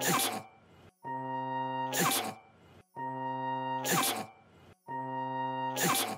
Thank you.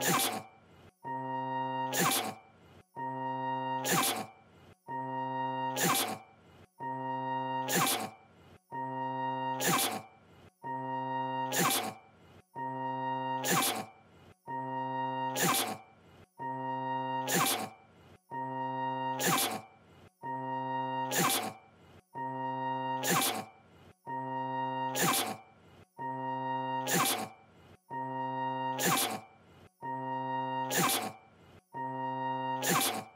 Take some. Action.